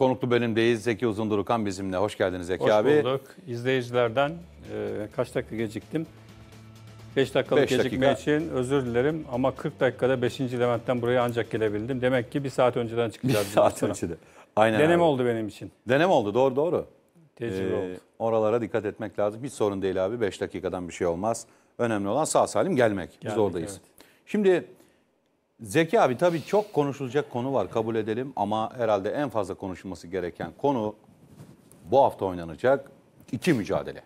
Konuklu bölümdeyiz. Zeki Uzundurukan bizimle. Hoş geldiniz Zeki Hoş abi. bulduk. İzleyicilerden e, kaç dakika geciktim? 5 dakikalık Beş gecikme dakika. için özür dilerim ama 40 dakikada 5. Levent'ten buraya ancak gelebildim. Demek ki bir saat önceden Bir çıkacağız. saat sonra. önce de. Aynen Deneme abi. oldu benim için. Deneme oldu. Doğru doğru. Tecrübe Ee, oldu. Oralara dikkat etmek lazım. Hiç sorun değil abi. 5 dakikadan bir şey olmaz. Önemli olan sağ salim gelmek. Biz Gelmek, oradayız. evet. Şimdi Zeki abi tabii çok konuşulacak konu var kabul edelim ama herhalde en fazla konuşulması gereken konu bu hafta oynanacak iki mücadele.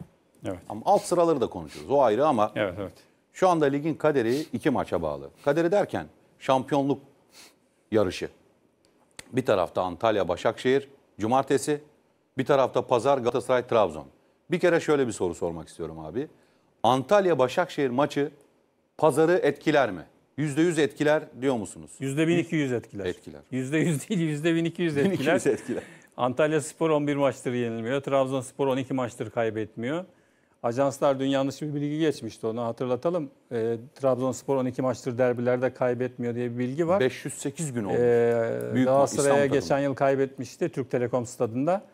Evet. Ama alt sıraları da konuşuruz. O ayrı ama Evet, evet. Şu anda ligin kaderi iki maça bağlı. Kaderi derken şampiyonluk yarışı. Bir tarafta Antalya Başakşehir cumartesi, bir tarafta pazar Galatasaray Trabzon. Bir kere şöyle bir soru sormak istiyorum abi. Antalya Başakşehir maçı pazarı etkiler mi? %100 etkiler diyor musunuz? %1200 etkiler. Etkiler. %100 değil %1200 etkiler. 1200 etkiler. Antalya Spor 11 maçtır yenilmiyor. Trabzonspor 12 maçtır kaybetmiyor. Ajanslar dün yanlış bir bilgi geçmişti onu hatırlatalım. E, Trabzonspor 12 maçtır derbilerde kaybetmiyor diye bir bilgi var. 508 gün oldu. Ee, Büyük Galatasaray'a geçen yıl kaybetmişti Türk Telekom stadında.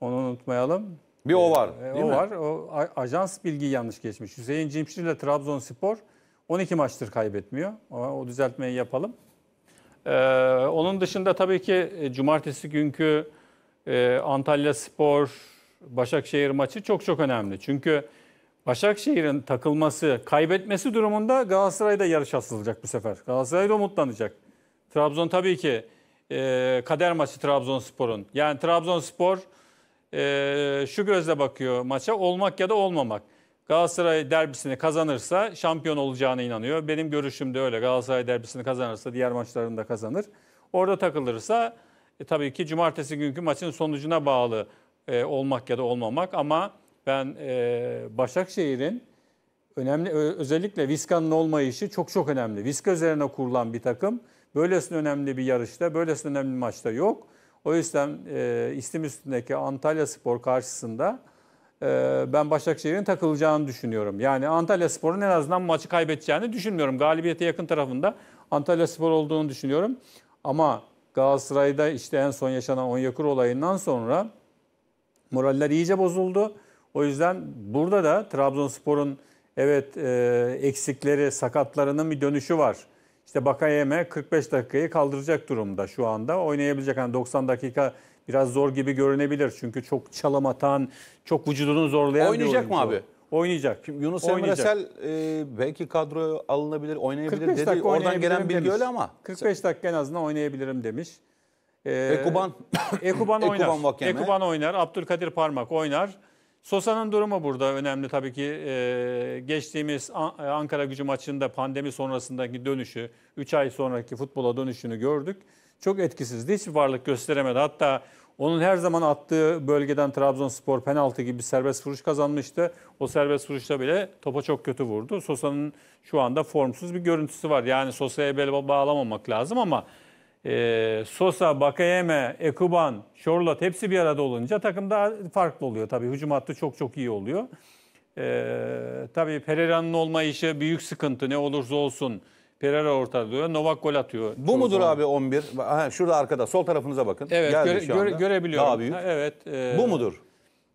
Onu unutmayalım. bir o var değil o mi? var. O ajans bilgi yanlış geçmiş. Hüseyin Cimşir ile Trabzonspor 12 maçtır kaybetmiyor. O, o düzeltmeyi yapalım. Ee, onun dışında tabii ki e, cumartesi günkü e, Antalya Spor Başakşehir maçı çok çok önemli. Çünkü Başakşehir'in takılması, kaybetmesi durumunda Galatasaray'da yarış asılacak bu sefer. Galatasaray da umutlanacak. Trabzon tabii ki e, kader maçı Trabzonspor'un. Yani Trabzonspor e, şu gözle bakıyor maça olmak ya da olmamak. Galatasaray derbisini kazanırsa şampiyon olacağına inanıyor. Benim görüşüm de öyle. Galatasaray derbisini kazanırsa diğer maçlarını da kazanır. Orada takılırsa e, tabii ki cumartesi günkü maçın sonucuna bağlı e, olmak ya da olmamak. Ama ben e, Başakşehir'in önemli özellikle Viska'nın olmayışı çok çok önemli. Viska üzerine kurulan bir takım. Böylesine önemli bir yarışta, böylesine önemli bir maçta yok. O yüzden e, istim üstündeki Antalya Spor karşısında ben Başakşehir'in takılacağını düşünüyorum. Yani Antalya Spor'un en azından maçı kaybedeceğini düşünmüyorum. Galibiyete yakın tarafında Antalya Spor olduğunu düşünüyorum. Ama Galatasaray'da işte en son yaşanan Onyekuru olayından sonra moraller iyice bozuldu. O yüzden burada da Trabzonspor'un evet e, eksikleri, sakatlarının bir dönüşü var. İşte Bakayeme 45 dakikayı kaldıracak durumda şu anda. Oynayabilecek hani 90 dakika biraz zor gibi görünebilir. Çünkü çok çalım atan, çok vücudunu zorlayan Oynayacak bir mı oyuncu. abi? Oynayacak. Yunus Emre Oynayacak. Sel e, belki kadroya alınabilir, oynayabilir 45 dedi. dakika Oradan oynayabilirim gelen bilgi demiş. öyle ama. 45 dakika en azından oynayabilirim demiş. Ee, Ekuban Ekuban oynar. Ekuban Vakeme. Ekuban oynar. Abdülkadir Parmak oynar. Sosa'nın durumu burada önemli tabii ki. Ee, geçtiğimiz An- Ankara gücü maçında pandemi sonrasındaki dönüşü, 3 ay sonraki futbola dönüşünü gördük. Çok etkisizdi. Hiçbir varlık gösteremedi. Hatta onun her zaman attığı bölgeden Trabzonspor penaltı gibi bir serbest vuruş kazanmıştı. O serbest vuruşta bile topa çok kötü vurdu. Sosa'nın şu anda formsuz bir görüntüsü var. Yani Sosa'ya bel bağlamamak lazım ama e, Sosa, Bakayeme, Ekuban, Charlotte hepsi bir arada olunca takım daha farklı oluyor. Tabii hücum hattı çok çok iyi oluyor. E, tabii Pereira'nın olmayışı büyük sıkıntı ne olursa olsun. Pereira ortada duruyor. Novak gol atıyor. Bu mudur zaman. abi 11? Ha, şurada arkada sol tarafınıza bakın. Evet Geldi göre- göre- görebiliyorum. Daha büyük. Ha, evet. e, Bu mudur?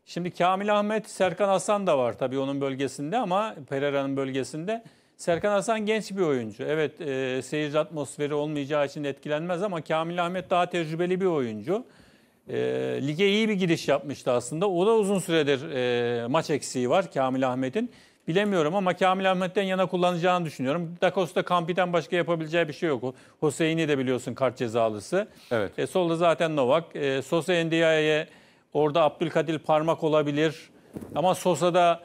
Şimdi Kamil Ahmet, Serkan Hasan da var tabii onun bölgesinde ama Pereira'nın bölgesinde. Serkan Hasan genç bir oyuncu. Evet e, seyirci atmosferi olmayacağı için etkilenmez ama Kamil Ahmet daha tecrübeli bir oyuncu. E, lige iyi bir giriş yapmıştı aslında. O da uzun süredir e, maç eksiği var Kamil Ahmet'in. Bilemiyorum ama Kamil Ahmet'ten yana kullanacağını düşünüyorum. Da Costa Campi'den başka yapabileceği bir şey yok. Hüseyin'i de biliyorsun kart cezalısı. Evet. E, solda zaten Novak. E, Sosa Ndiaye'ye orada Abdülkadir parmak olabilir. Ama Sosa'da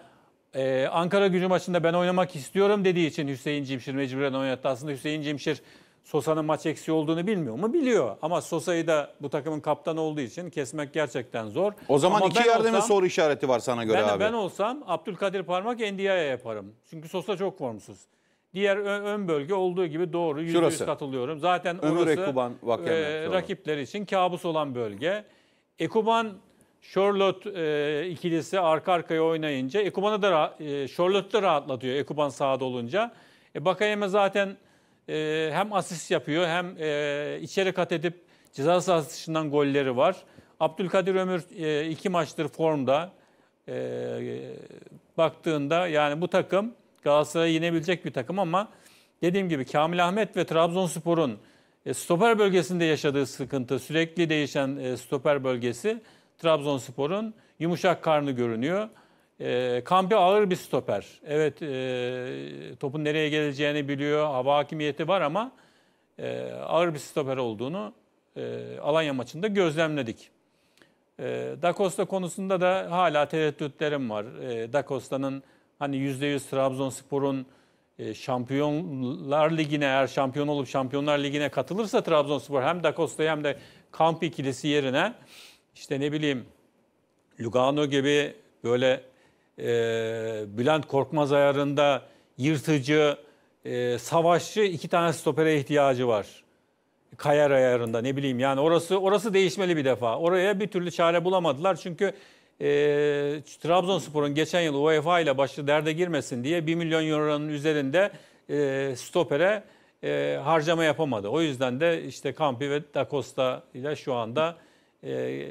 e, Ankara gücü maçında ben oynamak istiyorum dediği için Hüseyin Cimşir mecburen oynattı. Aslında Hüseyin Cimşir Sosa'nın maç eksiği olduğunu bilmiyor mu? Biliyor. Ama Sosa'yı da bu takımın kaptanı olduğu için kesmek gerçekten zor. O zaman Ama iki yerde mi soru işareti var sana göre ben, abi? ben olsam Abdülkadir Parmak Ndiaye yaparım. Çünkü Sosa çok formsuz. Diğer ö- ön bölge olduğu gibi doğru. Yüzde yüz Şurası. katılıyorum. Zaten Ömür orası Ekuban, e, rakipler için kabus olan bölge. Ekuban Charlotte e, ikilisi arka arkaya oynayınca Ekuban'ı da e, Charlotte da rahatlatıyor Ekuban sahada olunca. E, Bakayeme zaten e, hem asist yapıyor hem e, içeri kat edip ceza sahası dışından golleri var. Abdülkadir Ömür e, iki maçtır formda. E, baktığında yani bu takım Galatasaray'ı yenebilecek bir takım ama dediğim gibi Kamil Ahmet ve Trabzonspor'un e, stoper bölgesinde yaşadığı sıkıntı, sürekli değişen e, stoper bölgesi Trabzonspor'un yumuşak karnı görünüyor. E, Kampi ağır bir stoper. Evet e, topun nereye geleceğini biliyor, hava hakimiyeti var ama e, ağır bir stoper olduğunu e, Alanya maçında gözlemledik. E, Da Costa konusunda da hala tereddütlerim var. E, da Costa'nın hani %100 Trabzonspor'un e, Şampiyonlar Ligi'ne eğer şampiyon olup Şampiyonlar Ligi'ne katılırsa Trabzonspor hem Da Costa'yı hem de kamp ikilisi yerine işte ne bileyim Lugano gibi böyle e, Bülent Korkmaz ayarında yırtıcı, e, savaşçı iki tane stopere ihtiyacı var. Kayar ayarında ne bileyim yani orası orası değişmeli bir defa. Oraya bir türlü çare bulamadılar çünkü e, Trabzonspor'un geçen yıl UEFA ile başlı derde girmesin diye 1 milyon euronun üzerinde e, stopere e, harcama yapamadı. O yüzden de işte Campi ve Da Costa ile şu anda e,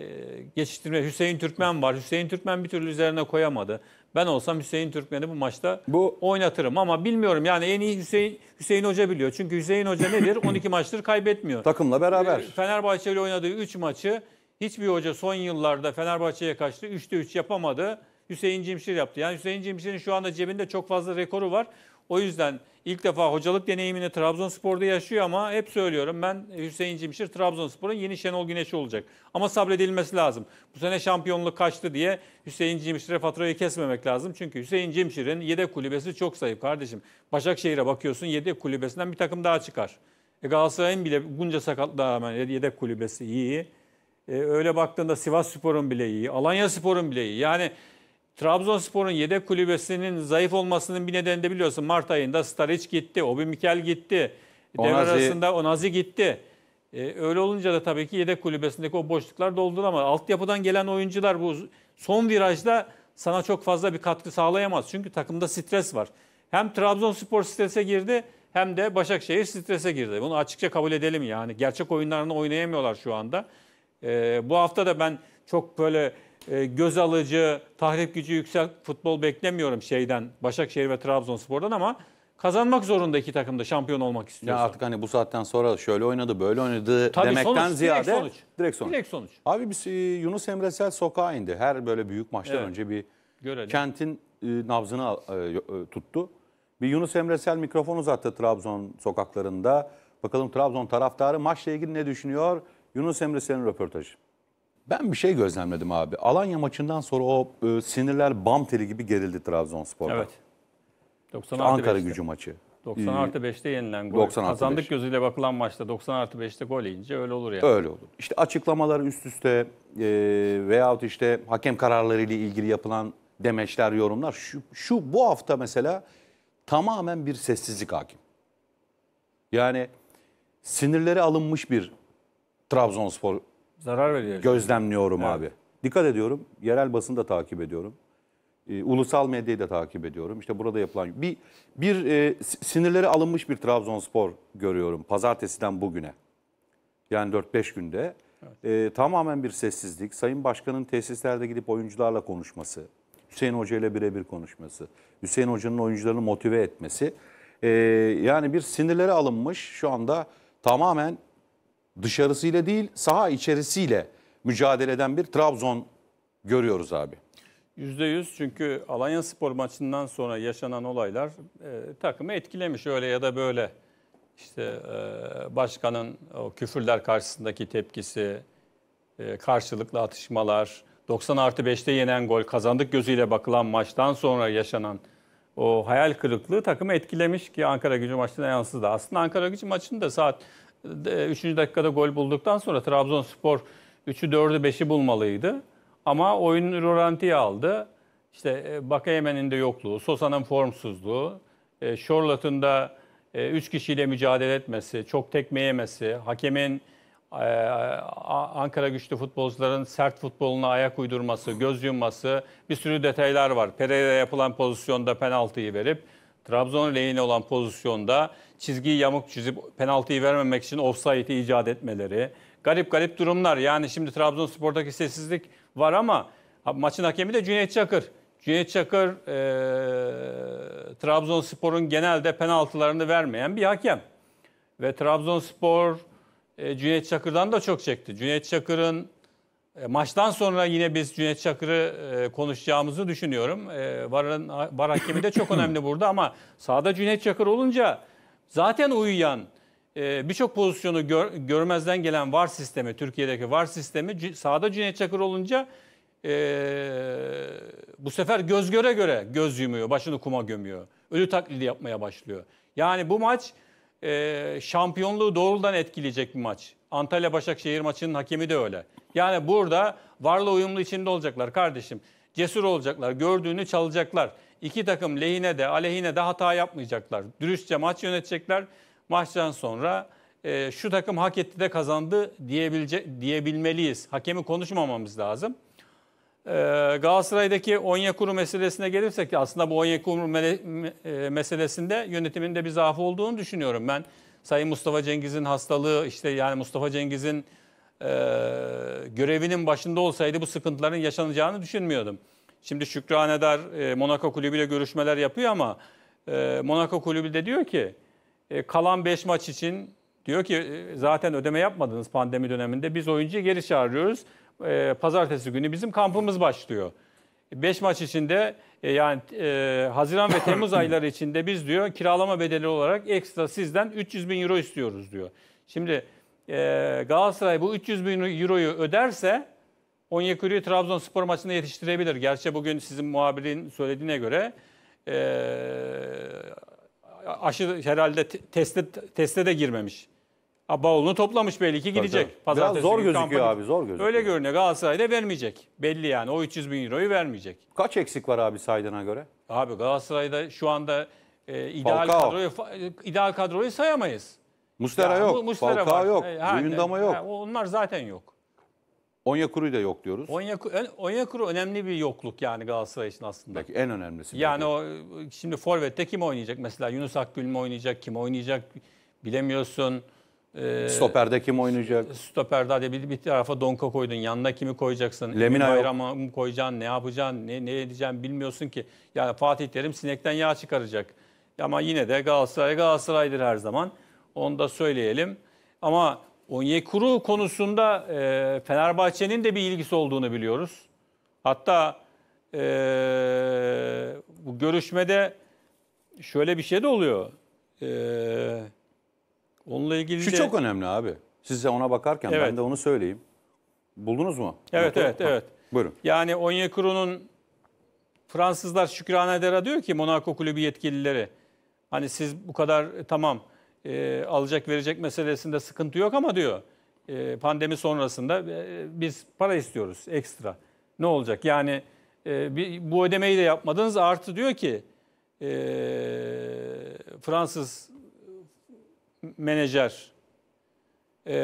geçiştirme Hüseyin Türkmen var. Hüseyin Türkmen bir türlü üzerine koyamadı. Ben olsam Hüseyin Türkmen'i bu maçta Bu- oynatırım ama bilmiyorum yani en iyi Hüseyin Hüseyin Hoca biliyor. Çünkü Hüseyin Hoca nedir? 12 maçtır kaybetmiyor. Takımla beraber. Fenerbahçe ile oynadığı 3 maçı hiçbir hoca son yıllarda Fenerbahçe'ye karşı 3'te 3 yapamadı. Hüseyin Cimşir yaptı. Yani Hüseyin Cimşir'in şu anda cebinde çok fazla rekoru var. O yüzden ilk defa hocalık deneyimini Trabzonspor'da yaşıyor ama hep söylüyorum ben Hüseyin Cimşir Trabzonspor'un yeni Şenol Güneş'i olacak. Ama sabredilmesi lazım. Bu sene şampiyonluk kaçtı diye Hüseyin Cimşir'e faturayı kesmemek lazım. Çünkü Hüseyin Cimşir'in yedek kulübesi çok zayıf kardeşim. Başakşehir'e bakıyorsun yedek kulübesinden bir takım daha çıkar. E Galatasaray'ın bile bunca sakatlığa rağmen yedek kulübesi iyi. E, öyle baktığında Sivas Spor'un bile iyi, Alanya Spor'un bile iyi. Yani Trabzonspor'un yedek kulübesinin zayıf olmasının bir nedeni de biliyorsun Mart ayında Staric gitti, Obi Mikel gitti. Devre Onazi- arasında Onazi gitti. E, öyle olunca da tabii ki yedek kulübesindeki o boşluklar doldurulamaz. Altyapıdan gelen oyuncular bu son virajda sana çok fazla bir katkı sağlayamaz. Çünkü takımda stres var. Hem Trabzonspor strese girdi hem de Başakşehir strese girdi. Bunu açıkça kabul edelim yani. Gerçek oyunlarını oynayamıyorlar şu anda. Ee, bu hafta da ben çok böyle e, göz alıcı, tahrip gücü yüksek futbol beklemiyorum şeyden Başakşehir ve Trabzonspor'dan ama kazanmak zorunda iki takım da şampiyon olmak Ya istiyorsa. artık hani bu saatten sonra şöyle oynadı, böyle oynadı Tabii demekten sonuç, direkt ziyade sonuç. direkt sonuç. Direkt sonuç. Abi biz e, Yunus Emre Sel sokağa indi. Her böyle büyük maçtan Evet. önce bir Görelim. kentin e, nabzını e, e, tuttu. Bir Yunus Emre Sel mikrofon uzattı Trabzon sokaklarında. Bakalım Trabzon taraftarı maçla ilgili ne düşünüyor? Yunus Emre Sel'in röportajı. Ben bir şey gözlemledim abi. Alanya maçından sonra o e, sinirler bam teli gibi gerildi Trabzonspor'da. Evet. 90 artı Ankara 5'te. gücü maçı. 90 Ee, artı 5'te yenilen gol. 90 artı Kazandık beş. gözüyle bakılan maçta 90 artı 5'te gol yiyince öyle olur yani. Öyle olur. İşte açıklamalar üst üste e, veyahut işte hakem kararları ile ilgili yapılan demeçler, yorumlar. Şu, şu bu hafta mesela tamamen bir sessizlik hakim. Yani sinirleri alınmış bir Trabzonspor Zarar veriyor. gözlemliyorum Evet. abi. Dikkat ediyorum. Yerel basını da takip ediyorum. E, ulusal medyayı da takip ediyorum. İşte burada yapılan bir bir e, sinirleri alınmış bir Trabzonspor görüyorum pazartesiden bugüne. Yani 4-5 günde. E, tamamen bir sessizlik. Sayın Başkan'ın tesislerde gidip oyuncularla konuşması, Hüseyin Hoca ile birebir konuşması, Hüseyin Hoca'nın oyuncularını motive etmesi. E, yani bir sinirleri alınmış şu anda tamamen dışarısıyla değil saha içerisiyle mücadele eden bir Trabzon görüyoruz abi. %100 çünkü Alanya Spor maçından sonra yaşanan olaylar e, takımı etkilemiş öyle ya da böyle. İşte e, başkanın o küfürler karşısındaki tepkisi, e, karşılıklı atışmalar, 90 artı 5'te yenen gol, kazandık gözüyle bakılan maçtan sonra yaşanan o hayal kırıklığı takımı etkilemiş ki Ankara gücü maçına yansıdı. Aslında Ankara gücü maçında saat 3. dakikada gol bulduktan sonra Trabzonspor 3'ü 4'ü 5'i bulmalıydı. Ama oyun rolantiye aldı. İşte e, Bakayemen'in de yokluğu, Sosa'nın formsuzluğu, e, Charlotte'un da 3 kişiyle mücadele etmesi, çok tekme yemesi, hakemin e, Ankara güçlü futbolcuların sert futboluna ayak uydurması, göz yumması bir sürü detaylar var. Pereira yapılan pozisyonda penaltıyı verip Trabzon lehine olan pozisyonda çizgiyi yamuk çizip penaltıyı vermemek için offside'i icat etmeleri. garip garip durumlar. Yani şimdi Trabzonspor'daki sessizlik var ama maçın hakemi de Cüneyt Çakır. Cüneyt Çakır e, Trabzonspor'un genelde penaltılarını vermeyen bir hakem. Ve Trabzonspor e, Cüneyt Çakır'dan da çok çekti. Cüneyt Çakır'ın e, maçtan sonra yine biz Cüneyt Çakır'ı e, konuşacağımızı düşünüyorum. E, VAR'ın VAR hakemi de çok önemli burada ama sahada Cüneyt Çakır olunca zaten uyuyan e, birçok pozisyonu gör- görmezden gelen VAR sistemi, Türkiye'deki VAR sistemi sahada Cüneyt Çakır olunca e, bu sefer göz göre göre göz yumuyor, başını kuma gömüyor. Ölü taklidi yapmaya başlıyor. Yani bu maç e, şampiyonluğu doğrudan etkileyecek bir maç. Antalya Başakşehir maçının hakemi de öyle. Yani burada varla uyumlu içinde olacaklar kardeşim. Cesur olacaklar, gördüğünü çalacaklar. İki takım lehine de aleyhine de hata yapmayacaklar. Dürüstçe maç yönetecekler. Maçtan sonra e, şu takım hak etti de kazandı diyebilecek diyebilmeliyiz. Hakemi konuşmamamız lazım. Ee, Galatasaray'daki Onyekuru meselesine gelirsek aslında bu Onyekuru me- e, meselesinde yönetimin de bir zaafı olduğunu düşünüyorum. Ben Sayın Mustafa Cengiz'in hastalığı işte yani Mustafa Cengiz'in e, görevinin başında olsaydı bu sıkıntıların yaşanacağını düşünmüyordum. Şimdi Şükranedar e, Monaco kulübüyle görüşmeler yapıyor ama e, Monaco kulübü de diyor ki e, kalan 5 maç için diyor ki e, zaten ödeme yapmadınız pandemi döneminde. Biz oyuncuyu geri çağırıyoruz. E, pazartesi günü bizim kampımız başlıyor. 5 maç içinde e, yani e, Haziran ve Temmuz ayları içinde biz diyor kiralama bedeli olarak ekstra sizden 300 bin euro istiyoruz diyor. Şimdi e, Galatasaray bu 300 bin euroyu öderse Onyekuru'yu Trabzonspor maçında yetiştirebilir. Gerçi bugün sizin muhabirin söylediğine göre e, aşı herhalde te- teste, teste de girmemiş. Ha, Bavulunu toplamış belli ki gidecek. tabii. Biraz zor günü gözüküyor kampa abi, zor gözüküyor. Öyle görünüyor. Galatasaray da vermeyecek. Belli yani. O 300 bin euroyu vermeyecek. Kaç eksik var abi saydığına göre? Abi Galatasaray'da şu anda e, ideal Falcao. kadroyu ideal kadroyu sayamayız. Mustera Ya, yok, Muslera Falcao var. yok, E, ha, Luyendama e, yok. ha, onlar zaten yok. Onyekuru'yu da yok diyoruz. Onyekuru, Onyekuru önemli bir yokluk yani Galatasaray için aslında. Belki en önemlisi. Yani belki. o şimdi forvette kim oynayacak? Mesela Yunus Akgül mü oynayacak? Kim oynayacak? Bilemiyorsun. Ee, Stoperde kim oynayacak? Stoperde hadi bir, bir tarafa Donka koydun. Yanına kimi koyacaksın? Lemina. Bayram'ı mı koyacaksın? Ne yapacaksın? Ne, ne edeceksin bilmiyorsun ki. Yani Fatih Terim sinekten yağ çıkaracak. Ama yine de Galatasaray Galatasaray'dır her zaman. Onu da söyleyelim. Ama Onyekuru konusunda e, Fenerbahçe'nin de bir ilgisi olduğunu biliyoruz. Hatta e, bu görüşmede şöyle bir şey de oluyor. E, onunla ilgili Şu de... çok önemli abi. Size ona bakarken Evet. ben de onu söyleyeyim. Buldunuz mu? Evet, Notu? evet, Ha, evet. Buyurun. Yani Onyekuru'nun Fransızlar Şükrane Dera diyor ki Monaco kulübü yetkilileri hani siz bu kadar tamam e, alacak verecek meselesinde sıkıntı yok ama diyor e, pandemi sonrasında e, biz para istiyoruz ekstra. Ne olacak? Yani e, bir, bu ödemeyi de yapmadınız artı diyor ki e, Fransız menajer e,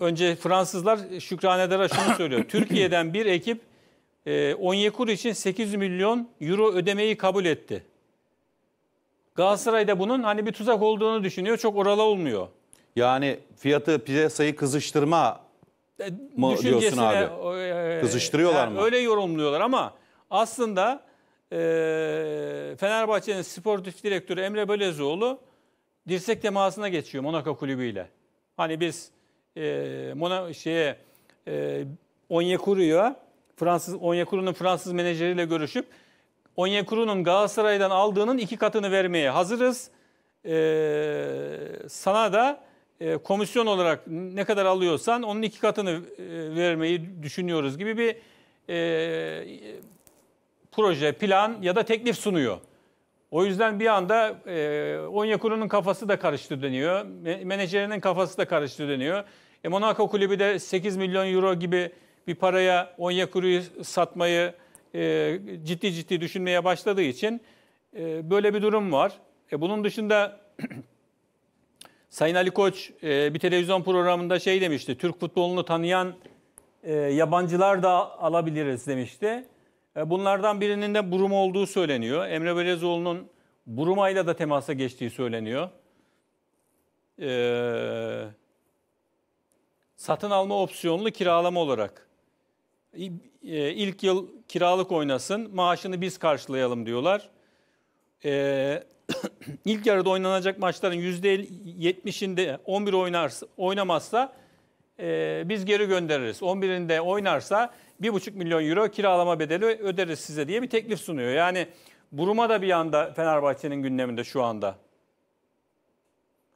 önce Fransızlar Şükranedara şunu söylüyor. Türkiye'den bir ekip e, Onyekuru için 8 milyon euro ödemeyi kabul etti. Galatasaray da bunun hani bir tuzak olduğunu düşünüyor. Çok oralı olmuyor. Yani fiyatı piyasayı kızıştırma E, Mı diyorsun abi? o, e, Kızıştırıyorlar mı? Öyle yorumluyorlar ama aslında e, Fenerbahçe'nin sportif direktörü Emre Belözoğlu dirsek temasına geçiyor Monaco kulübüyle. Hani biz e, Mona şeye e, Onyekuru'ya Fransız Onyekuru'nun Fransız menajeriyle görüşüp Onyekuru'nun Galatasaray'dan aldığının iki katını vermeye hazırız. E, sana da e, komisyon olarak ne kadar alıyorsan onun iki katını e, vermeyi düşünüyoruz gibi bir e, proje, plan ya da teklif sunuyor. O yüzden bir anda e, Onyekuru'nun kafası da karıştı deniyor. Me- Menajerinin kafası da karıştı deniyor. E, Monaco kulübü de 8 milyon euro gibi bir paraya Onyekuru'yu satmayı e, ciddi ciddi düşünmeye başladığı için e, böyle bir durum var. E, bunun dışında Sayın Ali Koç e, bir televizyon programında şey demişti. Türk futbolunu tanıyan e, yabancılar da alabiliriz demişti. E, bunlardan birinin de Burum olduğu söyleniyor. Emre Belezoğlu'nun Buruma'yla da temasa geçtiği söyleniyor. E, satın alma opsiyonlu kiralama olarak. E, İlk yıl kiralık oynasın, maaşını biz karşılayalım diyorlar. Ee, ilk yarıda oynanacak maçların %70'inde 11 oynarsa, oynamazsa e, biz geri göndeririz. 11'inde oynarsa 1,5 milyon euro kiralama bedeli öderiz size diye bir teklif sunuyor. Yani Buruma da bir anda Fenerbahçe'nin gündeminde şu anda.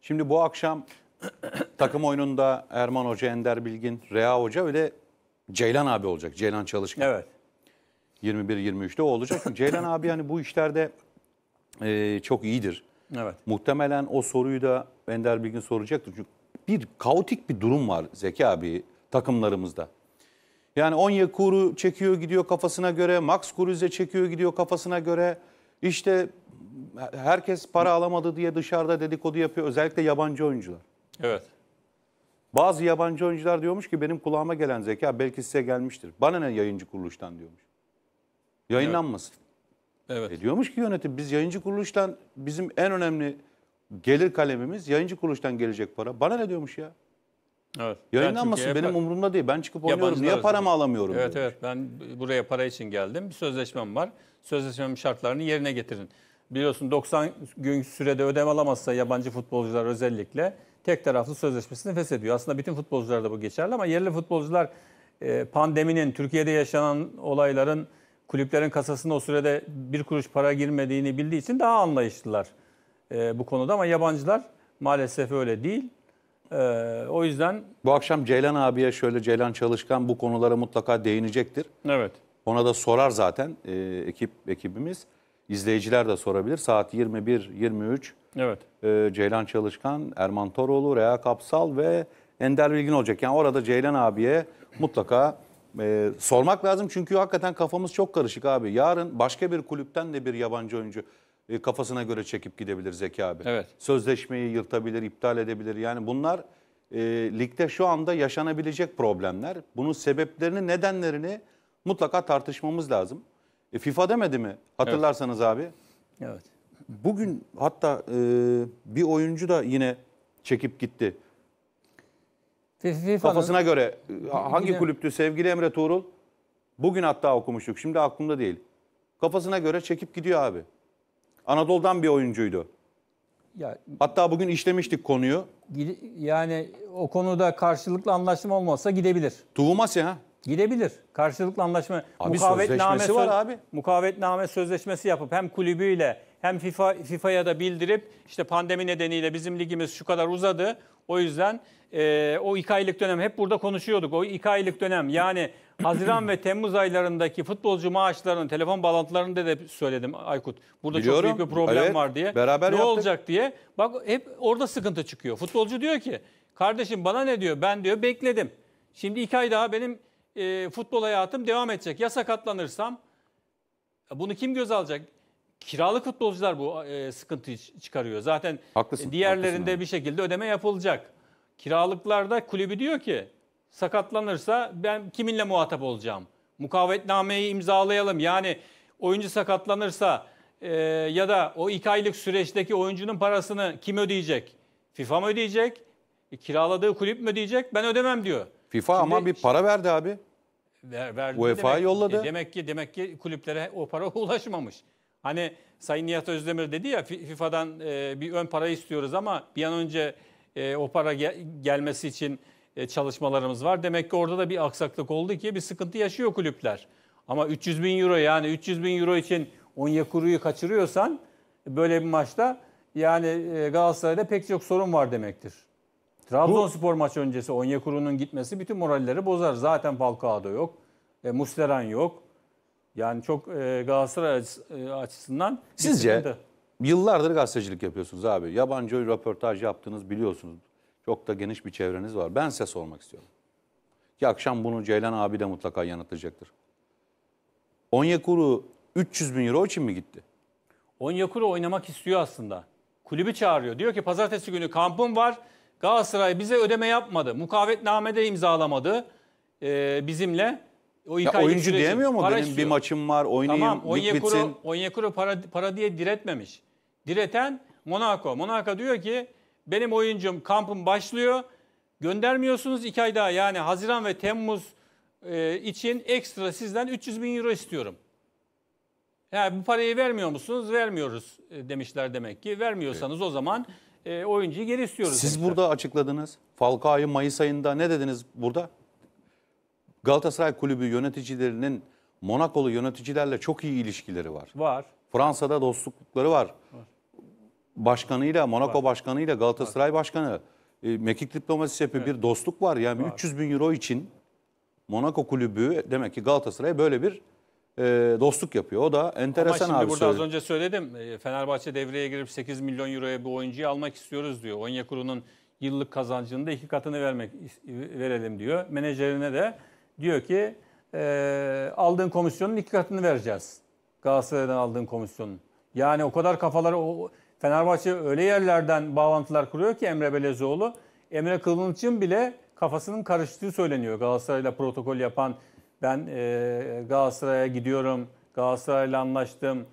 Şimdi bu akşam takım oyununda Erman Hoca, Ender Bilgin, Rea Hoca de Ceylan abi olacak. Ceylan Çalışkan. Evet. 21-23'te o olacak. Çünkü Ceylan abi hani bu işlerde e, çok iyidir. Evet. Muhtemelen o soruyu da Ender Bilgin soracaktır. Çünkü bir kaotik bir durum var Zeki abi takımlarımızda. Yani Onyekuru çekiyor gidiyor kafasına göre, Max Kruse çekiyor gidiyor kafasına göre. İşte herkes para alamadı diye dışarıda dedikodu yapıyor. Özellikle yabancı oyuncular. Evet. Bazı yabancı oyuncular diyormuş ki benim kulağıma gelen Zeka belki size gelmiştir. Bana ne yayıncı kuruluştan diyormuş. Yayınlanmasın. Evet. E diyormuş ki yönetim biz yayıncı kuruluştan bizim en önemli gelir kalemimiz yayıncı kuruluştan gelecek para. Bana ne diyormuş ya? Evet. Yayınlanmasın Ben benim Türkiye'ye- umurumda değil. Ben çıkıp oynuyorum. Niye paramı alamıyorum? Evet diyormuş. evet ben buraya para için geldim. Bir sözleşmem var. Sözleşmemin şartlarını yerine getirin. Biliyorsun 90 gün sürede ödeme alamazsa yabancı futbolcular özellikle tek taraflı sözleşmesini feshediyor. Aslında bütün futbolcularda bu geçerli ama yerli futbolcular e, pandeminin, Türkiye'de yaşanan olayların kulüplerin kasasına o sürede bir kuruş para girmediğini bildiği için daha anlayışlılar e, bu konuda ama yabancılar maalesef öyle değil. E, o yüzden Bu akşam Ceylan abiye şöyle Ceylan Çalışkan bu konulara mutlaka değinecektir. evet Ona da sorar zaten e, ekip ekibimiz. İzleyiciler de sorabilir. Saat 21-23 evet e, Ceylan Çalışkan, Erman Toroğlu, Rea Kapsal ve Ender Bilgin olacak. Yani orada Ceylan abiye mutlaka e, sormak lazım. Çünkü hakikaten kafamız çok karışık abi. Yarın başka bir kulüpten de bir yabancı oyuncu e, kafasına göre çekip gidebilir Zeki abi. Evet. Sözleşmeyi yırtabilir, iptal edebilir. Yani bunlar e, ligde şu anda yaşanabilecek problemler. Bunun sebeplerini, nedenlerini mutlaka tartışmamız lazım. E, FIFA demedi mi? Hatırlarsanız abi. evet. Bugün hatta e, bir oyuncu da yine çekip gitti. FIFA'nın Kafasına göre e, hangi Yine- kulüptü sevgili Emre Tuğrul? Bugün hatta okumuştuk. Şimdi aklımda değil. Kafasına göre çekip gidiyor abi. Anadolu'dan bir oyuncuydu. ya Hatta bugün işlemiştik konuyu. Yani o konuda karşılıklı anlaşma olmazsa gidebilir. Tuvumasi ha. Gidebilir. Karşılıklı anlaşma. Abi sözleşmesi var abi. Mukavemetname sözleşmesi yapıp hem kulübüyle hem FIFA FIFA'ya da bildirip işte pandemi nedeniyle bizim ligimiz şu kadar uzadı. O yüzden e, o iki aylık dönem hep burada konuşuyorduk. O iki aylık dönem yani Haziran ve Temmuz aylarındaki futbolcu maaşlarının telefon bağlantılarında da söyledim Aykut. Burada Biliyorum. çok büyük bir problem Evet. var diye. Beraber ne yaptık. olacak diye. Bak hep orada sıkıntı çıkıyor. Futbolcu diyor ki kardeşim bana ne diyor? Ben diyor bekledim. Şimdi iki ay daha benim e, futbol hayatım devam edecek. Ya sakatlanırsam bunu kim göz alacak? Kiralık futbolcular bu e, sıkıntıyı çıkarıyor. Zaten Haklısın, diğerlerinde haklısın bir şekilde ödeme yapılacak. Kiralıklarda kulübü diyor ki sakatlanırsa ben kiminle muhatap olacağım? Mukavemetnameyi imzalayalım. Yani oyuncu sakatlanırsa e, ya da o iki aylık süreçteki oyuncunun parasını kim ödeyecek? FIFA mı ödeyecek? E, kiraladığı kulüp mü ödeyecek? Ben ödemem diyor. FIFA Şimdi- ama bir para verdi abi. Ver, verdi UEFA demek- yolladı. e, Demek ki demek ki kulüplere o para ulaşmamış. Hani Sayın Nihat Özdemir dedi ya Fi- FIFA'dan e, bir ön para istiyoruz ama bir an önce e, o para gel- gelmesi için e, çalışmalarımız var. Demek ki orada da bir aksaklık oldu ki bir sıkıntı yaşıyor kulüpler. Ama 300 bin euro yani 300 bin euro için Onyekuru'yu kaçırıyorsan böyle bir maçta yani e, Galatasaray'da pek çok sorun var demektir. Trabzonspor maç öncesi Onyekuru'nun gitmesi bütün moralleri bozar. Zaten Falcao'da yok. E, Muslera yok. Yani çok e, Galatasaray e, açısından Sizce sıkıntı. yıllardır gazetecilik yapıyorsunuz abi. Yabancı röportaj yaptınız biliyorsunuz. Çok da geniş bir çevreniz var. Ben size sormak istiyorum. Ki akşam bunu Ceylan abi de mutlaka yanıtlayacaktır. Onyekuru 300 bin euro için mi gitti? Onyekuru oynamak istiyor aslında. Kulübü çağırıyor. Diyor ki pazartesi günü kampım var. Galatasaray bize ödeme yapmadı. Mukavemetnamede imzalamadı e, bizimle. O iki Ya oyuncu süreci. diyemiyor mu? Benim bir istiyor. maçım var oynayayım Tamam Onyekuru, bitsin. Onyekuru para, para diye diretmemiş. Direten Monaco. Monaco diyor ki benim oyuncum kampım başlıyor. Göndermiyorsunuz 2 ay daha yani Haziran ve Temmuz e, için ekstra sizden 300 bin euro istiyorum. Yani bu parayı vermiyor musunuz? Vermiyoruz e, demişler demek ki. Vermiyorsanız o zaman e, oyuncuyu geri istiyoruz Siz demişler. burada açıkladınız. Falcao'yu Mayıs ayında ne dediniz burada? Galatasaray Kulübü yöneticilerinin Monakolu yöneticilerle çok iyi ilişkileri var. Var. Fransa'da dostlukları var. Başkanıyla, Monaco başkanıyla Galatasaray başkanı e, mekik diplomasisi yapıyor. Bir dostluk var. Yani 300 bin euro için Monaco kulübü demek ki Galatasaray böyle bir e, dostluk yapıyor. O da Ama enteresan şimdi abi burada az söyledi. önce söyledim. e, Fenerbahçe devreye girip 8 milyon euroya bu oyuncuyu almak istiyoruz diyor. Onyekuru'nun yıllık kazancının da iki katını vermek verelim diyor. Menajerine de diyor ki e, aldığın komisyonun iki katını vereceğiz. Galatasaray'dan aldığın komisyonun. Yani o kadar kafaları o Fenerbahçe öyle yerlerden bağlantılar kuruyor ki Emre Belezoğlu. Emre Kılınç'ın bile kafasının karıştığı söyleniyor. Galatasaray'la protokol yapan ben e, Galatasaray'a gidiyorum, Galatasaray'la anlaştım,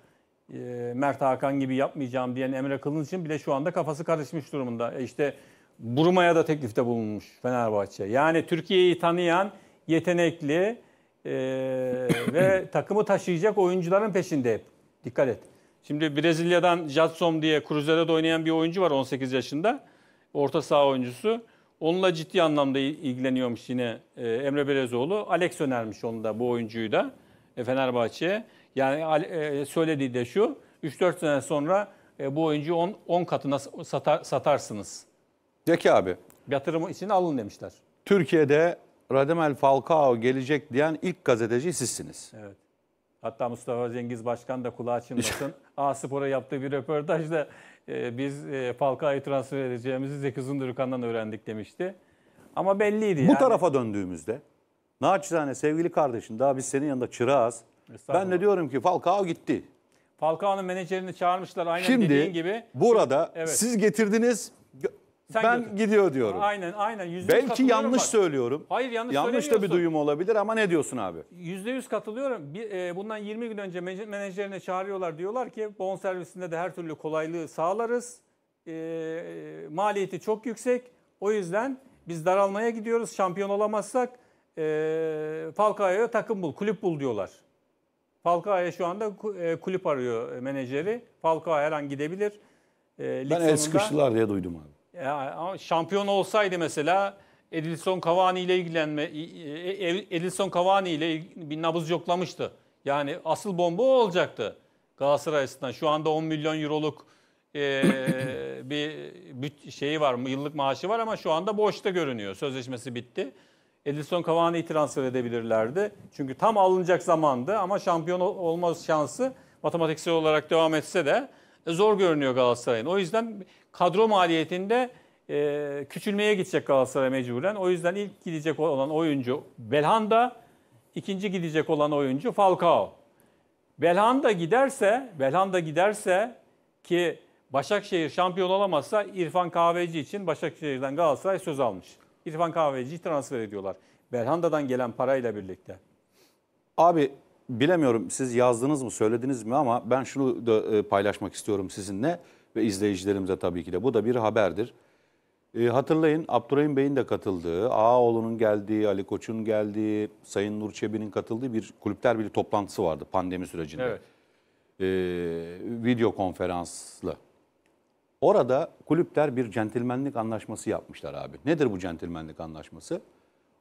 e, Mert Hakan gibi yapmayacağım diyen Emre Kılınç'ın bile şu anda kafası karışmış durumda. E işte Buruma'ya da teklifte bulunmuş Fenerbahçe. Yani Türkiye'yi tanıyan, yetenekli e, ve takımı taşıyacak oyuncuların peşinde hep. Dikkat et. Şimdi Brezilya'dan Jadson diye Cruzero'da oynayan bir oyuncu var 18 yaşında. Orta saha oyuncusu. Onunla ciddi anlamda il- ilgileniyormuş yine e, Emre Belezoğlu. Alex önermiş onu da bu oyuncuyu da e, Fenerbahçe'ye. Yani e, söylediği de şu. 3-4 sene sonra e, bu oyuncuyu 10, 10 katına satar, satarsınız. Peki abi. Yatırımı için alın demişler. Türkiye'de Radamel Falcao gelecek diyen ilk gazeteci sizsiniz. Evet. Hatta Mustafa Cengiz Başkan da kulağı çınlasın. A Spor'a yaptığı bir röportajda e, biz e, Falcao'yu transfer edeceğimizi Zeki Zundurkan'dan öğrendik demişti. Ama belliydi yani. Bu tarafa döndüğümüzde naçizane sevgili kardeşim daha biz senin yanında çırağız. Ben de diyorum ki Falcao gitti. Falcao'nun menajerini çağırmışlar aynen Şimdi dediğin gibi. burada Evet. siz getirdiniz Sen ben götür. gidiyor diyorum. Aynen aynen. Yüzde yüz Belki katılıyorum yanlış bak. söylüyorum. Hayır yanlış, Yanlış da bir duyum olabilir ama ne diyorsun abi? Yüzde yüz katılıyorum. Bir, e, bundan 20 gün önce menajer- menajerine çağırıyorlar. Diyorlar ki bon servisinde de her türlü kolaylığı sağlarız. E, maliyeti çok yüksek. O yüzden biz daralmaya gidiyoruz. Şampiyon olamazsak e, Falcao'ya takım bul, kulüp bul diyorlar. Falcao'ya şu anda e, kulüp arıyor e, menajeri. Falcao her an gidebilir. E, Ben el sıkıştılar diye duydum abi. Ya, şampiyon olsaydı mesela Edilson Cavani ile ilgilenme e, e, Edilson Cavani ile il- bir nabız yoklamıştı. Yani asıl bomba o olacaktı Galatasaray açısından. Şu anda 10 milyon euroluk e, bir büt- şeyi var, yıllık maaşı var ama şu anda boşta görünüyor. Sözleşmesi bitti. Edilson Cavani'yi transfer edebilirlerdi. Çünkü tam alınacak zamandı ama şampiyon ol- olma şansı matematiksel olarak devam etse de zor görünüyor Galatasaray'ın. O yüzden kadro maliyetinde e, küçülmeye gidecek Galatasaray mecburen. O yüzden ilk gidecek olan oyuncu Belhanda, ikinci gidecek olan oyuncu Falcao. Belhanda giderse, Belhanda giderse ki Başakşehir şampiyon olamazsa İrfan Kahveci için Başakşehir'den Galatasaray söz almış. İrfan Kahveci'yi transfer ediyorlar. Belhanda'dan gelen parayla birlikte. Abi bilemiyorum siz yazdınız mı söylediniz mi ama ben şunu da e, paylaşmak istiyorum sizinle ve izleyicilerimize tabii ki de. Bu da bir haberdir. E, hatırlayın Abdurrahim Bey'in de katıldığı, Ağaoğlu'nun geldiği, Ali Koç'un geldiği, Sayın Nur Çebi'nin katıldığı bir kulüpler birliği toplantısı vardı pandemi sürecinde. Evet. E, video konferanslı. Orada kulüpler bir centilmenlik anlaşması yapmışlar abi. Nedir bu centilmenlik anlaşması?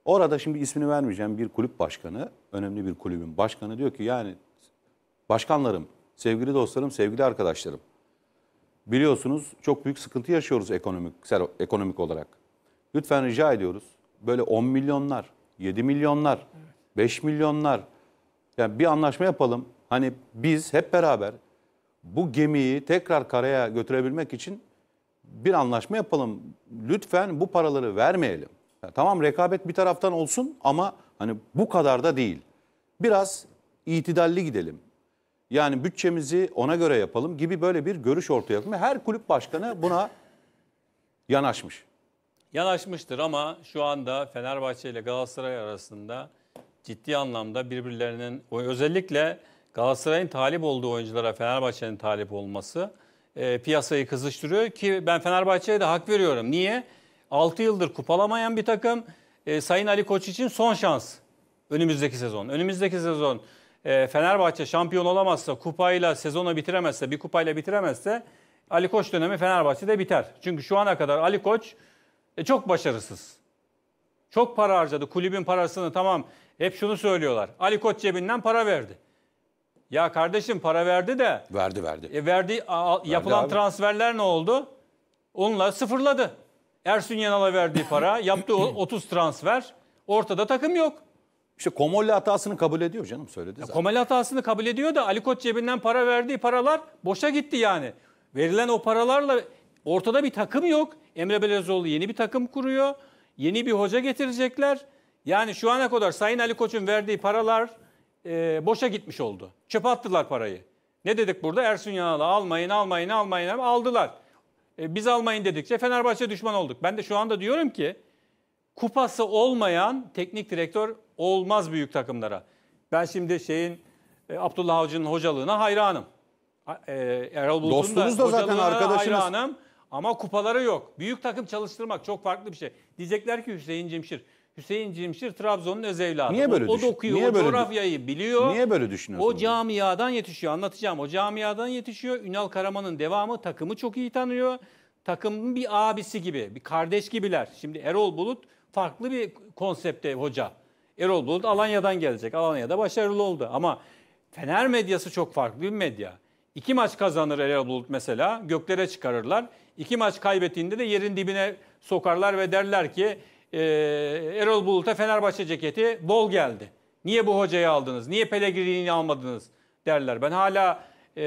Orada şimdi ismini vermeyeceğim bir kulüp başkanı, önemli bir kulübün başkanı diyor ki yani başkanlarım, sevgili dostlarım, sevgili arkadaşlarım. Biliyorsunuz çok büyük sıkıntı yaşıyoruz ekonomik ekonomik olarak. Lütfen rica ediyoruz. Böyle 10 milyonlar, 7 milyonlar, 5 milyonlar yani bir anlaşma yapalım. Hani biz hep beraber bu gemiyi tekrar karaya götürebilmek için bir anlaşma yapalım. Lütfen bu paraları vermeyelim. Ya tamam rekabet bir taraftan olsun ama hani bu kadar da değil. Biraz itidalli gidelim. Yani bütçemizi ona göre yapalım gibi böyle bir görüş ortaya koyalım. Her kulüp başkanı buna yanaşmış. Yanaşmıştır ama şu anda Fenerbahçe ile Galatasaray arasında ciddi anlamda birbirlerinin özellikle Galatasaray'ın talip olduğu oyunculara Fenerbahçe'nin talip olması e, piyasayı kızıştırıyor ki ben Fenerbahçe'ye de hak veriyorum. Niye? 6 yıldır kupalamayan bir takım. E, Sayın Ali Koç için son şans önümüzdeki sezon. Önümüzdeki sezon e, Fenerbahçe şampiyon olamazsa, kupayla sezonu bitiremezse, bir kupayla bitiremezse Ali Koç dönemi Fenerbahçe'de biter. Çünkü şu ana kadar Ali Koç e, çok başarısız. Çok para harcadı. Kulübün parasını tamam hep şunu söylüyorlar. Ali Koç cebinden para verdi. Ya kardeşim para verdi de Verdi verdi. e, verdiği a- yapılan abi. transferler ne oldu? Onunla sıfırladı. Ersun Yanal'a verdiği para, yaptığı o 30 transfer. Ortada takım yok. İşte Komolli hatasını kabul ediyor canım söyledi zaten. Komel hatasını kabul ediyor da Ali Koç cebinden para verdiği paralar boşa gitti yani. Verilen o paralarla ortada bir takım yok. Emre Belezoğlu yeni bir takım kuruyor. Yeni bir hoca getirecekler. Yani şu ana kadar Sayın Ali Koç'un verdiği paralar e, boşa gitmiş oldu. Çöpe attılar parayı. Ne dedik burada? Ersun Yanal'ı almayın, almayın, almayın. Aldılar. E, biz almayın dedikçe Fenerbahçe düşman olduk. Ben de şu anda diyorum ki kupası olmayan teknik direktör olmaz büyük takımlara. Ben şimdi şeyin e, Abdullah Avcı'nın hocalığına hayranım. E, Erol Bulut'un Dostunuz da zaten arkadaşınız. hayranım. Ama kupaları yok. Büyük takım çalıştırmak çok farklı bir şey. Diyecekler ki Hüseyin Cimşir. Hüseyin Cimşir Trabzon'un öz evladı. Niye böyle o, o dokuyor, niye o böyle- coğrafyayı biliyor. Niye böyle düşünüyorsunuz? O camiadan yetişiyor. Anlatacağım. O camiadan yetişiyor. Ünal Karaman'ın devamı takımı çok iyi tanıyor. Takımın bir abisi gibi, bir kardeş gibiler. Şimdi Erol Bulut farklı bir konsepte hoca. Erol Bulut Alanya'dan gelecek. Alanya'da başarılı oldu. Ama Fener medyası çok farklı bir medya. İki maç kazanır Erol Bulut mesela. Göklere çıkarırlar. İki maç kaybettiğinde de yerin dibine sokarlar ve derler ki e, Erol Bulut'a Fenerbahçe ceketi bol geldi. Niye bu hocayı aldınız? Niye Pellegrini'yi almadınız derler. Ben hala e,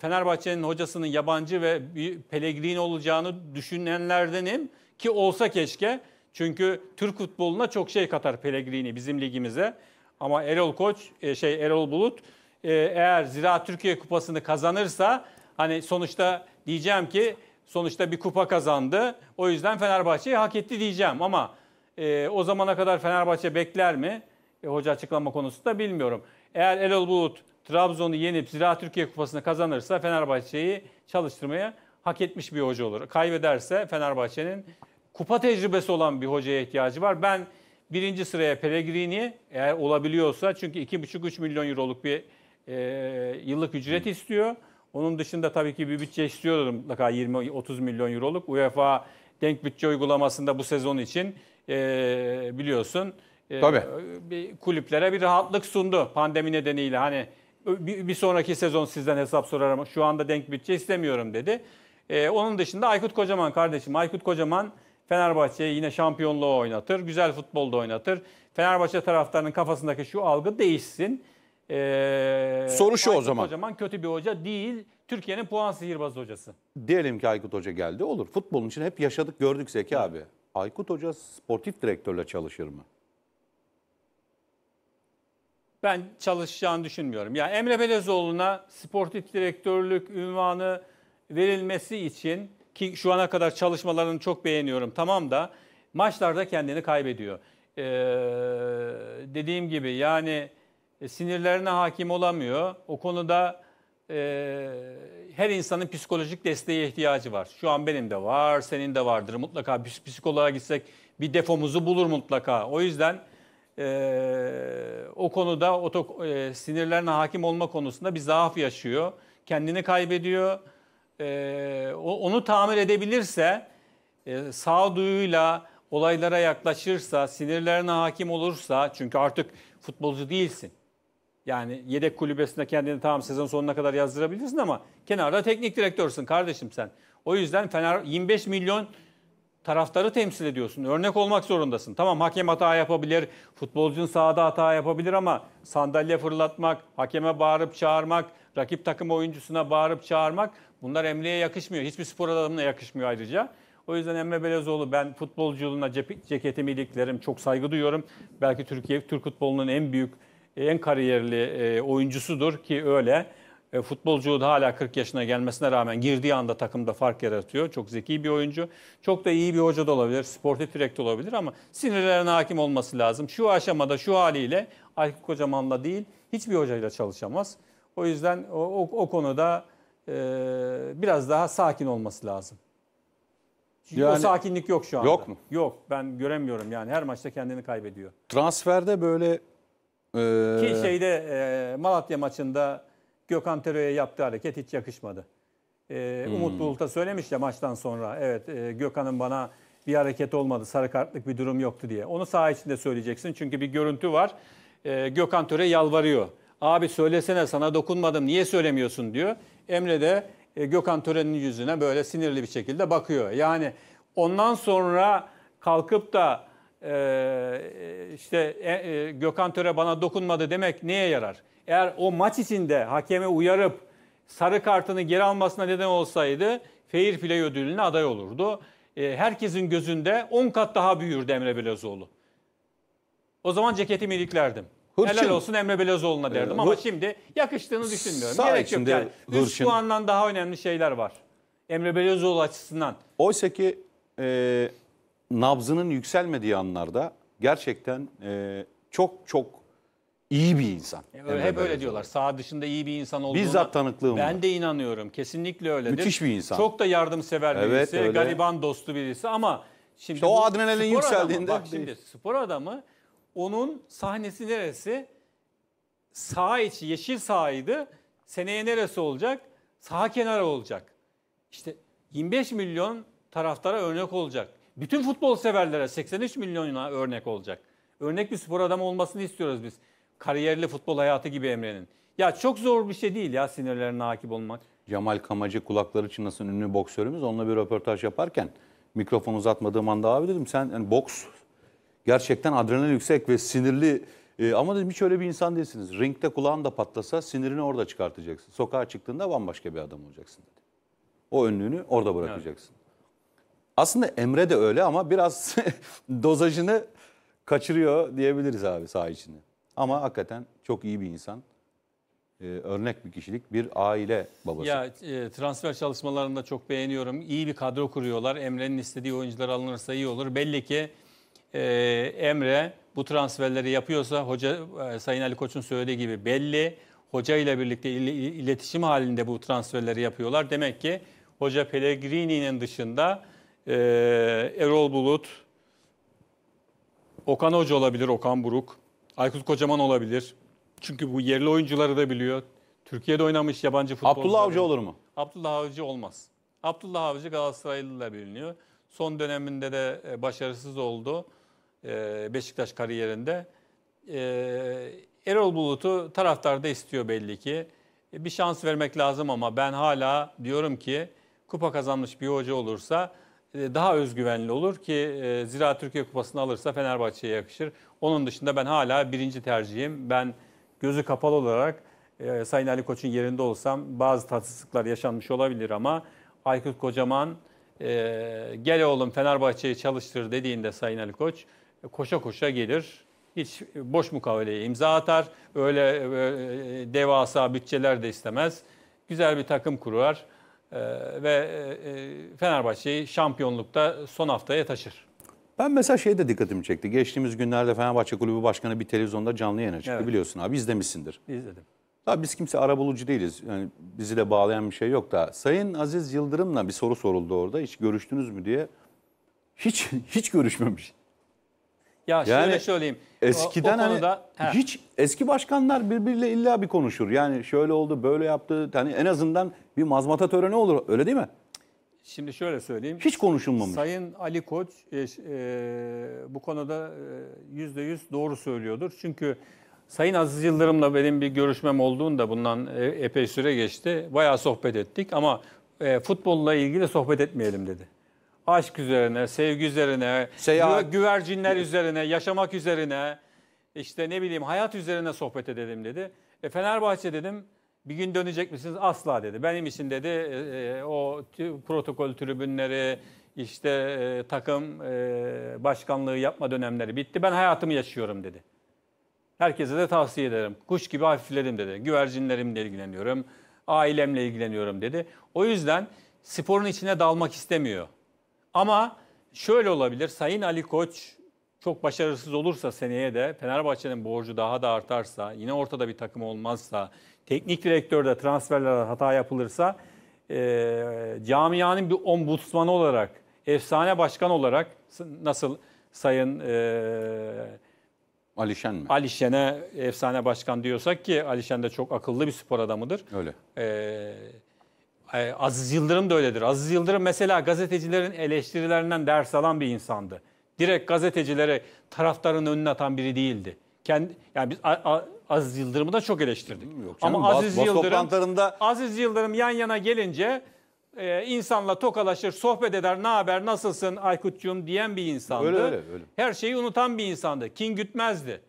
Fenerbahçe'nin hocasının yabancı ve Pellegrini olacağını düşünenlerdenim ki olsa keşke. Çünkü Türk futboluna çok şey katar Pellegrini bizim ligimize. Ama Erol Koç, e, şey Erol Bulut e, eğer Ziraat Türkiye Kupası'nı kazanırsa hani sonuçta diyeceğim ki sonuçta bir kupa kazandı. O yüzden Fenerbahçe'yi hak etti diyeceğim ama e, o zamana kadar Fenerbahçe bekler mi? E, hoca açıklama konusunda bilmiyorum. Eğer Erol Bulut Trabzon'u yenip Ziraat Türkiye Kupası'nı kazanırsa Fenerbahçe'yi çalıştırmaya hak etmiş bir hoca olur. Kaybederse Fenerbahçe'nin kupa tecrübesi olan bir hocaya ihtiyacı var. Ben birinci sıraya Pellegrini eğer olabiliyorsa çünkü 2,5-3 milyon euroluk bir e, yıllık ücret istiyor. Onun dışında tabii ki bir bütçe istiyordur mutlaka 20-30 milyon euroluk. UEFA denk bütçe uygulamasında bu sezon için e, biliyorsun e, Tabii. bir kulüplere bir rahatlık sundu pandemi nedeniyle. Hani bir, bir sonraki sezon sizden hesap sorarım. Şu anda denk bütçe istemiyorum dedi. E, onun dışında Aykut Kocaman kardeşim. Aykut Kocaman Fenerbahçe'yi yine şampiyonluğu oynatır. Güzel futbolda oynatır. Fenerbahçe taraftarının kafasındaki şu algı değişsin. E, Soru şu o Aykut zaman. Kocaman kötü bir hoca değil. Türkiye'nin puan sihirbazı hocası. Diyelim ki Aykut Hoca geldi. Olur. Futbolun için hep yaşadık gördük Zeki abi. Aykut Hoca sportif direktörle çalışır mı? Ben çalışacağını düşünmüyorum. Ya Emre Belezoğlu'na sportif direktörlük ünvanı verilmesi için ki şu ana kadar çalışmalarını çok beğeniyorum tamam da maçlarda kendini kaybediyor. Ee, dediğim gibi yani e, sinirlerine hakim olamıyor. O konuda e, her insanın psikolojik desteğe ihtiyacı var. Şu an benim de var, senin de vardır. Mutlaka bir psikoloğa gitsek bir defomuzu bulur mutlaka. O yüzden e, o konuda oto, e, sinirlerine hakim olma konusunda bir zaaf yaşıyor. Kendini kaybediyor. E, onu tamir edebilirse, e, sağduyuyla olaylara yaklaşırsa, sinirlerine hakim olursa, çünkü artık futbolcu değilsin. Yani yedek kulübesinde kendini tamam sezon sonuna kadar yazdırabilirsin ama kenarda teknik direktörsün kardeşim sen. O yüzden Fener 25 milyon taraftarı temsil ediyorsun. Örnek olmak zorundasın. Tamam hakem hata yapabilir, futbolcun sahada hata yapabilir ama sandalye fırlatmak, hakeme bağırıp çağırmak, rakip takım oyuncusuna bağırıp çağırmak bunlar Emre'ye yakışmıyor. Hiçbir spor adamına yakışmıyor ayrıca. O yüzden Emre Belezoğlu ben futbolculuğuna ceketimi iliklerim. Çok saygı duyuyorum. Belki Türkiye Türk futbolunun en büyük en kariyerli e, oyuncusudur ki öyle. E, futbolculuğu da hala 40 yaşına gelmesine rağmen girdiği anda takımda fark yaratıyor. Çok zeki bir oyuncu. Çok da iyi bir hoca da olabilir, sportif direktör olabilir ama sinirlerine hakim olması lazım. Şu aşamada şu haliyle Aykut Kocaman'la değil hiçbir hocayla çalışamaz. O yüzden o, o, o konuda e, biraz daha sakin olması lazım. Çünkü o Yani- sakinlik yok şu anda. Yok mu? Yok. Ben göremiyorum yani. Her maçta kendini kaybediyor. Transferde böyle e, Ki şeyde e, Malatya maçında Gökhan Töre'ye yaptığı hareket hiç yakışmadı. E, Hmm. Umut Bulut'a söylemiş ya maçtan sonra. Evet e, Gökhan'ın bana bir hareket olmadı. Sarı kartlık bir durum yoktu diye. Onu saha içinde söyleyeceksin. Çünkü bir görüntü var. E, Gökhan Töre yalvarıyor. Abi söylesene sana dokunmadım niye söylemiyorsun diyor. Emre de e, Gökhan Töre'nin yüzüne böyle sinirli bir şekilde bakıyor. Yani ondan sonra kalkıp da e, işte e, e, Gökhan Töre bana dokunmadı demek neye yarar? Eğer o maç içinde hakeme uyarıp sarı kartını geri almasına neden olsaydı Fair Play ödülüne aday olurdu. E, herkesin gözünde 10 kat daha büyürdü Emre Belözoğlu. O zaman ceketimi iliklerdim. Hırçın. Helal olsun Emre Belözoğlu'na derdim Ee, ama şimdi yakıştığını düşünmüyorum. Sağ Gerek yok yani. Üst hırçın. puandan daha önemli şeyler var. Emre Belözoğlu açısından. Oysa ki e, nabzının yükselmediği anlarda gerçekten e, çok çok iyi bir insan. Öyle, Emre hep öyle Belözoğlu. diyorlar. Sağ dışında iyi bir insan olduğuna. Bizzat tanıklığım Ben var. de inanıyorum. Kesinlikle öyledir. Müthiş bir insan. Çok da yardımsever Evet, birisi. öyle. Gariban dostu birisi ama şimdi İşte o bu adrenalin spor yükseldiğinde Adamı, bak şimdi değil. spor adamı onun sahnesi neresi? Sağ içi yeşil sahaydı. Seneye neresi olacak? Sağ kenarı olacak. İşte 25 milyon taraftara örnek olacak. Bütün futbol severlere 83 milyona örnek olacak. Örnek bir spor adamı olmasını istiyoruz biz. Kariyerli futbol hayatı gibi Emre'nin. Ya çok zor bir şey değil ya sinirlerine hakim olmak. Cemal Kamacı kulakları çınlasın ünlü boksörümüz. Onunla bir röportaj yaparken mikrofon uzatmadığım anda abi dedim sen yani boks gerçekten adrenalin yüksek ve sinirli e, ama dedim hiç öyle bir insan değilsiniz. Ringde kulağın da patlasa sinirini orada çıkartacaksın. Sokağa çıktığında bambaşka bir adam olacaksın dedi. O önlüğünü orada bırakacaksın. Aslında Emre de öyle ama biraz dozajını kaçırıyor diyebiliriz abi saha içinde. Ama hakikaten çok iyi bir insan. Ee, örnek bir kişilik, bir aile babası. Ya e, transfer çalışmalarını da çok beğeniyorum. İyi bir kadro kuruyorlar. Emre'nin istediği oyuncular alınırsa iyi olur. Belli ki e, Emre bu transferleri yapıyorsa hoca e, Sayın Ali Koç'un söylediği gibi belli. Hoca ile birlikte il- iletişim halinde bu transferleri yapıyorlar. Demek ki hoca Pellegrini'nin dışında e, Erol Bulut, Okan Hoca olabilir, Okan Buruk. Aykut Kocaman olabilir. Çünkü bu yerli oyuncuları da biliyor. Türkiye'de oynamış yabancı futbolcular. Abdullah Avcı olur mu? Abdullah Avcı olmaz. Abdullah Avcı Galatasaraylı'yla biliniyor. Son döneminde de e, başarısız oldu e, Beşiktaş kariyerinde. E, Erol Bulut'u taraftar da istiyor belli ki. Bir şans vermek lazım ama ben hala diyorum ki kupa kazanmış bir hoca olursa daha özgüvenli olur ki e, Zira Türkiye Kupası'nı alırsa Fenerbahçe'ye yakışır. Onun dışında ben hala birinci tercihim. Ben gözü kapalı olarak e, Sayın Ali Koç'un yerinde olsam bazı tatsızlıklar yaşanmış olabilir ama Aykut Kocaman e, gel oğlum Fenerbahçe'yi çalıştır dediğinde Sayın Ali Koç e, koşa koşa gelir. Hiç boş mukaveleye imza atar. Öyle e, devasa bütçeler de istemez. Güzel bir takım kurar e, ve e, e, Fenerbahçe'yi şampiyonlukta son haftaya taşır. Ben mesela şey de dikkatimi çekti. Geçtiğimiz günlerde Fenerbahçe Kulübü Başkanı bir televizyonda canlı yayına çıktı. Evet. Biliyorsun abi izlemişsindir. İzledim. Tabii biz kimse arabulucu değiliz. Yani bizi de bağlayan bir şey yok da. Sayın Aziz Yıldırım'la bir soru soruldu orada. Hiç görüştünüz mü diye. Hiç hiç görüşmemiş. Ya şöyle Yani söyleyeyim. O- Eskiden o konuda, hani He. hiç eski başkanlar birbiriyle illa bir konuşur. Yani şöyle oldu, böyle yaptı. Hani en azından bir mazmata töreni olur. Öyle değil mi? Şimdi şöyle söyleyeyim. Hiç konuşulmamış. Sayın Ali Koç e, e, bu konuda e, yüzde yüz doğru söylüyordur. Çünkü Sayın Aziz Yıldırım'la benim bir görüşmem olduğunda bundan e, epey süre geçti. Bayağı sohbet ettik ama e, futbolla ilgili sohbet etmeyelim dedi. Aşk üzerine, sevgi üzerine, Seyahat. gü- güvercinler üzerine, yaşamak üzerine, işte ne bileyim hayat üzerine sohbet edelim dedi. E, Fenerbahçe dedim bir gün dönecek misiniz? Asla dedi. Benim için dedi e, e, o tü- protokol tribünleri, işte e, takım e, başkanlığı yapma dönemleri bitti. Ben hayatımı yaşıyorum dedi. Herkese de tavsiye ederim. Kuş gibi hafifledim dedi. Güvercinlerimle ilgileniyorum, ailemle ilgileniyorum dedi. O yüzden sporun içine dalmak istemiyor. Ama şöyle olabilir. Sayın Ali Koç çok başarısız olursa seneye de Fenerbahçe'nin borcu daha da artarsa, yine ortada bir takım olmazsa, teknik direktörde transferlerde hata yapılırsa e, camianın bir ombudsmanı olarak efsane başkan olarak nasıl Sayın e, Alişen mi? Ali Şen'e efsane başkan diyorsak ki Ali Şen de çok akıllı bir spor adamıdır. Öyle. Ee, e, Aziz Yıldırım da öyledir. Aziz Yıldırım mesela gazetecilerin eleştirilerinden ders alan bir insandı. Direkt gazetecilere taraftarın önüne atan biri değildi. Kendi, yani biz A- A- Aziz Yıldırım'ı da çok eleştirdik. Yok canım, Ama bas- Aziz bas Yıldırım toplantılarında Aziz Yıldırım yan yana gelince e, insanla tokalaşır, sohbet eder, ne haber, nasılsın Aykut'cuğum diyen bir insandı. Öyle, öyle, öyle. Her şeyi unutan bir insandı. Kin gütmezdi.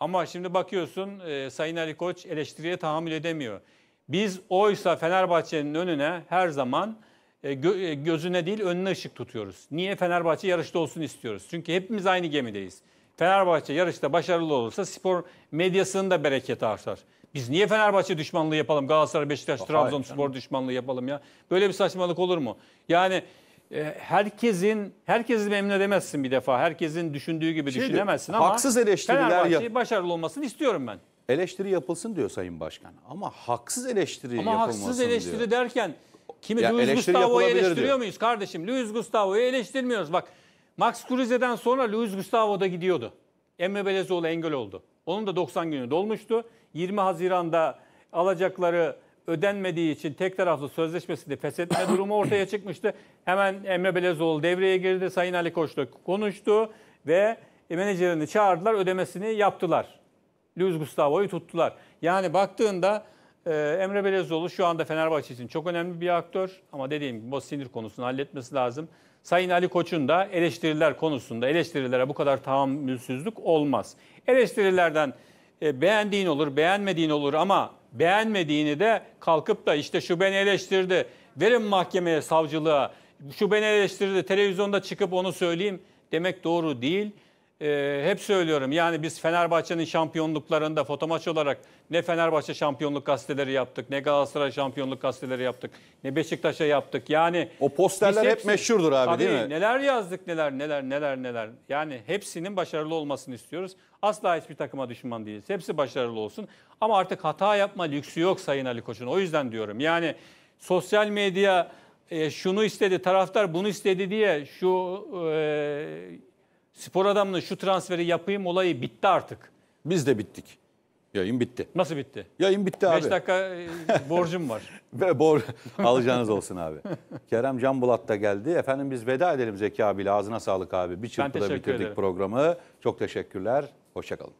Ama şimdi bakıyorsun e, Sayın Ali Koç eleştiriye tahammül edemiyor. Biz oysa Fenerbahçe'nin önüne her zaman e, gö- e, gözüne değil önüne ışık tutuyoruz. Niye Fenerbahçe yarışta olsun istiyoruz? Çünkü hepimiz aynı gemideyiz. Fenerbahçe yarışta başarılı olursa spor medyasının da bereketi artar. Biz niye Fenerbahçe düşmanlığı yapalım? Galatasaray, Beşiktaş, Trabzonspor düşmanlığı yapalım ya. Böyle bir saçmalık olur mu? Yani e, herkesin herkesi memnun edemezsin bir defa. Herkesin düşündüğü gibi Şimdi, düşünemezsin ama haksız eleştiriler Fenerbahçe'yi başarılı olmasını istiyorum ben. Eleştiri yapılsın diyor Sayın Başkan. Ama haksız eleştiri Ama yapılmasın haksız eleştiri diyor. derken kimi Ya Luis Gustavo'yu eleştiriyor diyor. muyuz kardeşim? Luis Gustavo'yu eleştirmiyoruz. Bak Max Kruse'den sonra Luis Gustavo da gidiyordu. Emre Belezoğlu engel oldu. Onun da 90 günü dolmuştu. 20 Haziran'da alacakları ödenmediği için tek taraflı sözleşmesini feshetme durumu ortaya çıkmıştı. Hemen Emre Belezoğlu devreye girdi. Sayın Ali Koç'la konuştu ve menajerini çağırdılar, ödemesini yaptılar. Luis Gustavo'yu tuttular. Yani baktığında e, Emre Belezoğlu şu anda Fenerbahçe için çok önemli bir aktör. Ama dediğim gibi o sinir konusunu halletmesi lazım. Sayın Ali Koç'un da eleştiriler konusunda eleştirilere bu kadar tahammülsüzlük olmaz. Eleştirilerden e, beğendiğin olur, beğenmediğin olur ama beğenmediğini de kalkıp da işte şu beni eleştirdi, verin mahkemeye, savcılığa, şu beni eleştirdi, televizyonda çıkıp onu söyleyeyim demek doğru değil. Ee, hep söylüyorum yani biz Fenerbahçe'nin şampiyonluklarında fotomaç olarak ne Fenerbahçe şampiyonluk gazeteleri yaptık, ne Galatasaray şampiyonluk gazeteleri yaptık, ne Beşiktaş'a yaptık. Yani O posterler hep meşhurdur abi Tabii, değil mi? Neler yazdık neler neler neler neler. Yani hepsinin başarılı olmasını istiyoruz. Asla hiçbir takıma düşman değiliz. Hepsi başarılı olsun. Ama artık hata yapma lüksü yok Sayın Ali Koç'un. O yüzden diyorum. Yani sosyal medya e, şunu istedi, taraftar bunu istedi diye şu e, spor adamının şu transferi yapayım olayı bitti artık. Biz de bittik. Yayın bitti. Nasıl bitti? Yayın bitti 5 abi. dakika e, borcum var. Ve bor alacağınız olsun abi. Kerem Canbulat da geldi. Efendim biz veda edelim Zeki abiyle. Ağzına sağlık abi. Bir çırpıda bitirdik ederim. programı. Çok teşekkürler. Hoşçakalın.